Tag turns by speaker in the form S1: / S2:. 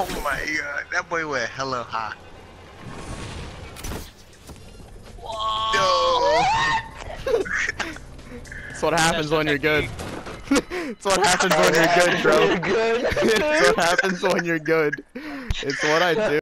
S1: Oh my god, that boy went hello high. Yo.
S2: That's what happens when you're good. It's what happens when you're good, bro.
S3: Good.
S2: it's what happens when you're good. It's what I do.